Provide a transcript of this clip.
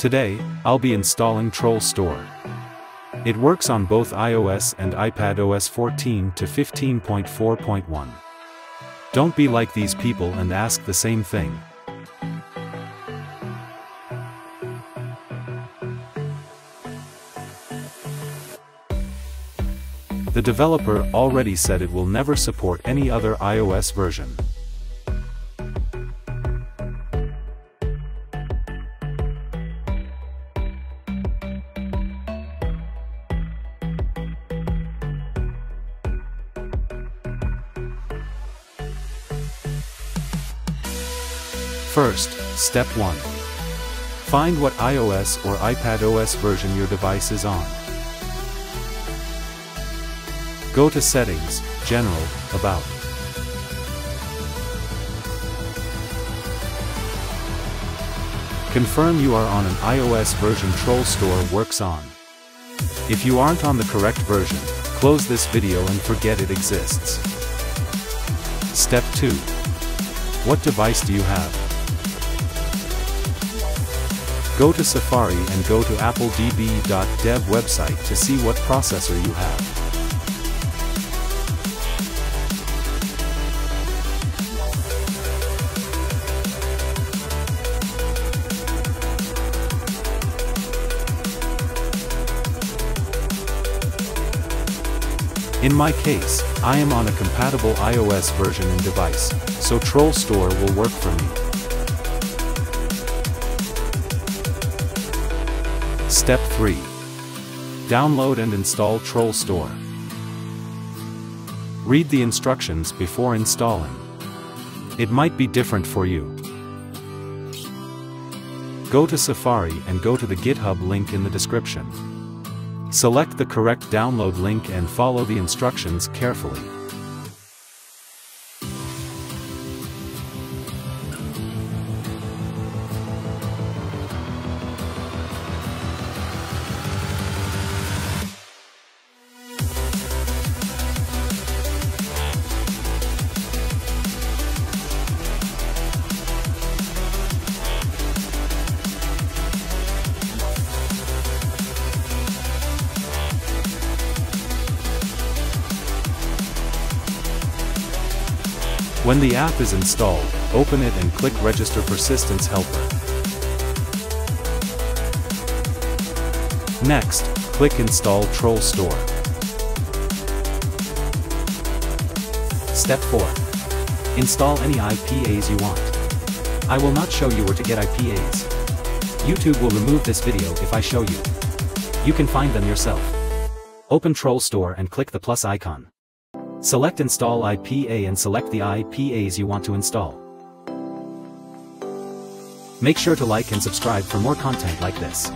Today, I'll be installing TrollStore. It works on both iOS and iPadOS 14 to 15.4.1. Don't be like these people and ask the same thing. The developer already said it will never support any other iOS version. First, step 1. Find what iOS or iPadOS version your device is on. Go to Settings, General, About. Confirm you are on an iOS version TrollStore works on. If you aren't on the correct version, close this video and forget it exists. Step 2. What device do you have? Go to Safari and go to appledb.dev website to see what processor you have. In my case, I am on a compatible iOS version and device, so TrollStore will work for me. Step 3. Download and install TrollStore. Read the instructions before installing. It might be different for you. Go to Safari and go to the GitHub link in the description. Select the correct download link and follow the instructions carefully. When the app is installed, open it and click Register Persistence Helper. Next, click Install TrollStore. Step 4. Install any IPAs you want. I will not show you where to get IPAs. YouTube will remove this video if I show you. You can find them yourself. Open TrollStore and click the plus icon. Select Install IPA and select the IPAs you want to install. Make sure to like and subscribe for more content like this.